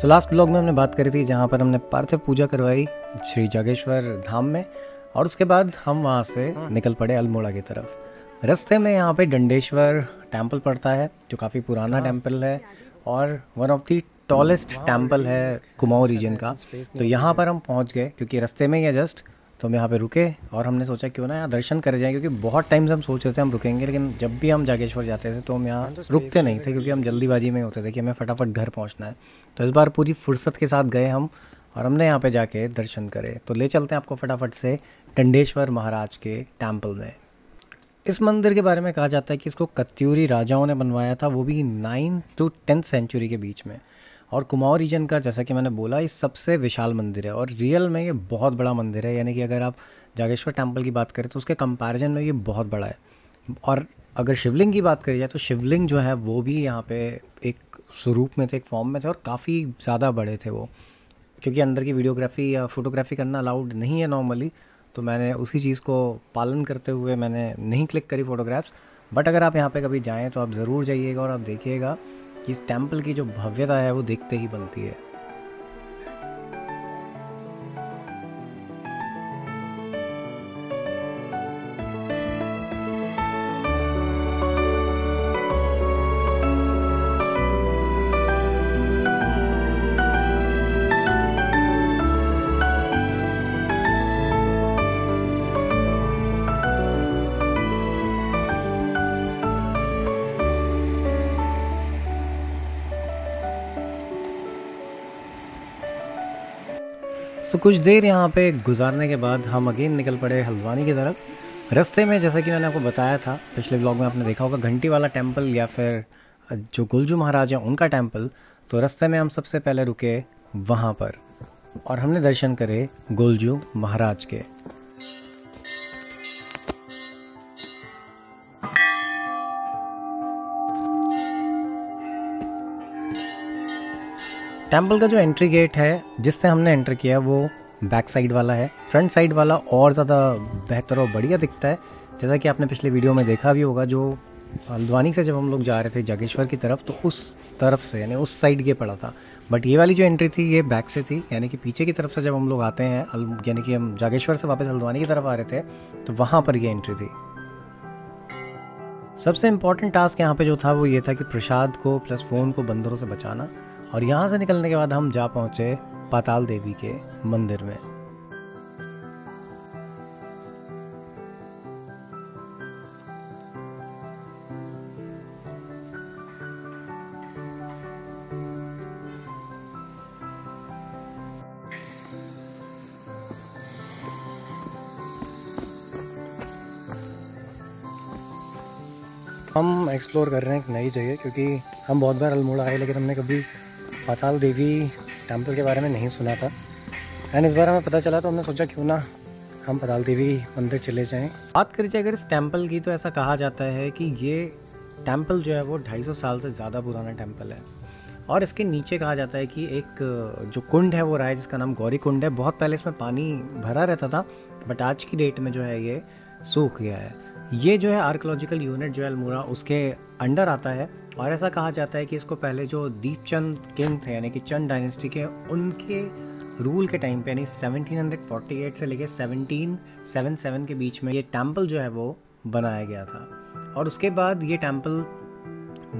So last blog में हमने बात करी थी जहाँ पर हमने पार्थिव पूजा करवाई श्री जागेश्वर धाम में और उसके बाद हम वहाँ से निकल पड़े अल्मोड़ा की तरफ़। रास्ते में यहाँ पे डंडेश्वर टेंपल पड़ता है जो काफ़ी पुराना टेंपल है और one of the tallest temple है कुमाऊँ रीजन का। तो यहाँ पर हम पहुँच गए क्योंकि रास्ते में ही है जस्ट तो हम यहाँ पे रुके और हमने सोचा क्यों ना यहाँ दर्शन करे जाएँ क्योंकि बहुत टाइम से हम सोच रहे थे हम रुकेंगे लेकिन जब भी हम जागेश्वर जाते थे तो हम यहाँ रुकते नहीं थे क्योंकि हम जल्दीबाजी में होते थे कि हमें फटाफट घर पहुँचना है। तो इस बार पूरी फुर्सत के साथ गए हम और हमने यहाँ पे जाके दर्शन करे। तो ले चलते हैं आपको फटाफट से टंडेश्वर महाराज के टेंपल में। इस मंदिर के बारे में कहा जाता है कि इसको कत्यूरी राजाओं ने बनवाया था वो भी नाइन टू टेंथ सेंचुरी के बीच में। और कुमाऊँ रीजन का, जैसा कि मैंने बोला, ये सबसे विशाल मंदिर है और रियल में ये बहुत बड़ा मंदिर है। यानी कि अगर आप जागेश्वर टेंपल की बात करें तो उसके कंपैरिजन में ये बहुत बड़ा है। और अगर शिवलिंग की बात करी जाए तो शिवलिंग जो है, वो भी यहाँ पे एक स्वरूप में थे, एक फॉर्म में थे, और काफ़ी ज़्यादा बड़े थे वो। क्योंकि अंदर की वीडियोग्राफी या फोटोग्राफी करना अलाउड नहीं है नॉर्मली तो मैंने उसी चीज़ को पालन करते हुए मैंने नहीं क्लिक करी फ़ोटोग्राफ्स बट अगर आप यहाँ पे कभी जाएँ तो आप ज़रूर जाइएगा और आप देखिएगा। इस टेंपल की जो भव्यता है वो देखते ही बनती है। तो कुछ देर यहाँ पे गुजारने के बाद हम अगेन निकल पड़े हल्द्वानी की तरफ़। रास्ते में जैसा कि मैंने आपको बताया था, पिछले ब्लॉग में आपने देखा होगा, घंटी वाला टेंपल या फिर जो गुलजू महाराज हैं, उनका टेंपल तो रास्ते में हम सबसे पहले रुके वहाँ पर। और हमने दर्शन करे गुलजू महाराज के। टेंपल का जो एंट्री गेट है, जिससे हमने एंटर किया, वो बैक साइड वाला है। फ्रंट साइड वाला और ज़्यादा बेहतर और बढ़िया दिखता है। जैसा कि आपने पिछले वीडियो में देखा भी होगा, जो हल्द्वानी से जब हम लोग जा रहे थे जागेश्वर की तरफ़ तो उस तरफ़ से, यानी उस साइड के पड़ा था। बट ये वाली जो एंट्री थी, ये बैक से थी, यानी कि पीछे की तरफ़ से जब हम लोग आते हैं यानी कि हम जागेश्वर से वापस हल्द्वानी की तरफ़ आ रहे थे तो वहाँ पर ये एंट्री थी। सबसे इंपॉर्टेंट टास्क यहाँ पे जो था, वो ये था कि प्रसाद को प्लस फ़ोन को बंदरों से बचाना। और यहाँ से निकलने के बाद हम जा पहुँचे पाताल देवी के मंदिर में। हम एक्सप्लोर कर रहे हैं एक नई जगह, क्योंकि हम बहुत बार अल्मोड़ा आए, लेकिन हमने कभी पाताल देवी टेंपल के बारे में नहीं सुना था। एंड इस बार हमें पता चला तो हमने सोचा क्यों ना हम पताल देवी मंदिर चले जाएँ। बात करी जाए अगर इस टेंपल की तो ऐसा कहा जाता है कि ये टेंपल जो है वो 250 साल से ज़्यादा पुराना टेंपल है। और इसके नीचे कहा जाता है कि एक जो कुंड है वो रहा है जिसका नाम गौरी कुंड है, बहुत पहले इसमें पानी भरा रहता था बट आज की डेट में जो है ये सूख गया है। ये जो है आर्कोलॉजिकल यूनिट जो है अल्मोड़ा उसके अंडर आता है और ऐसा कहा जाता है कि इसको पहले जो दीपचंद किंग थे, यानी कि चंद डायनेस्टी के, उनके रूल के टाइम पे, यानी 1748 से लेके 1777 के बीच में ये टेंपल जो है वो बनाया गया था। और उसके बाद ये टेंपल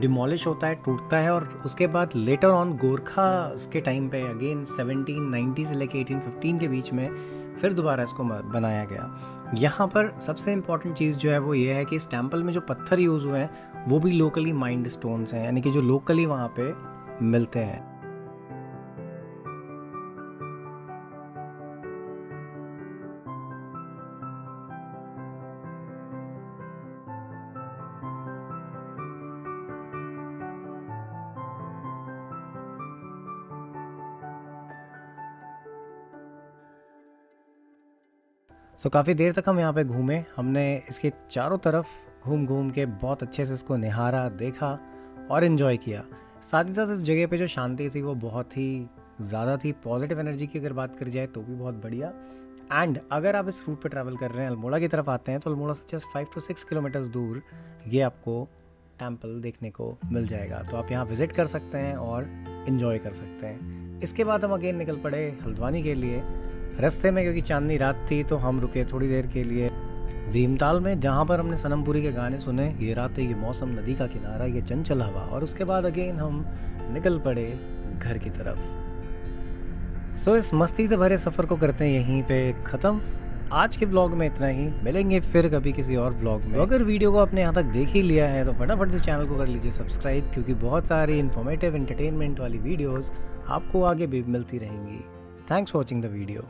डिमोलिश होता है, टूटता है और उसके बाद लेटर ऑन गोरखा के टाइम पे अगेन 1790 से लेके 1815 के बीच में फिर दोबारा इसको बनाया गया। यहाँ पर सबसे इंपॉर्टेंट चीज़ जो है वो ये है कि इस टेंपल में जो पत्थर यूज़ हुए हैं, वो भी लोकली माइंड स्टोन्स हैं, यानी कि जो लोकली वहाँ पे मिलते हैं। सो काफ़ी देर तक हम यहाँ पे घूमे। हमने इसके चारों तरफ़ घूम घूम के बहुत अच्छे से इसको निहारा, देखा और इन्जॉय किया। साथ ही साथ इस जगह पे जो शांति थी, वो बहुत ही ज़्यादा थी। पॉजिटिव एनर्जी की अगर बात करी जाए तो भी बहुत बढ़िया। एंड अगर आप इस रूट पे ट्रैवल कर रहे हैं, अल्मोड़ा की तरफ़ आते हैं तो अल्मोड़ा से just five to six kilometres दूर ये आपको टेंपल देखने को मिल जाएगा। तो आप यहाँ विज़िट कर सकते हैं और इन्जॉय कर सकते हैं। इसके बाद हम अगेन निकल पड़े हल्द्वानी के लिए। रास्ते में, क्योंकि चांदनी रात थी तो हम रुके थोड़ी देर के लिए। भीमताल में, जहाँ पर हमने सनमपुरी के गाने सुने, ये रात, ये मौसम, नदी का किनारा, ये चंचल हवा, और उसके बाद अगेन हम निकल पड़े घर की तरफ़। सो इस मस्ती से भरे सफ़र को करते हैं यहीं पे ख़त्म। आज के ब्लॉग में इतना ही। मिलेंगे फिर कभी किसी और ब्लॉग में। तो अगर वीडियो को आपने यहाँ तक देख ही लिया है तो फटाफट से चैनल को कर लीजिए सब्सक्राइब, क्योंकि बहुत सारी इन्फॉर्मेटिव एंटरटेनमेंट वाली वीडियोस आपको आगे भी मिलती रहेंगी। Thanks for watching the video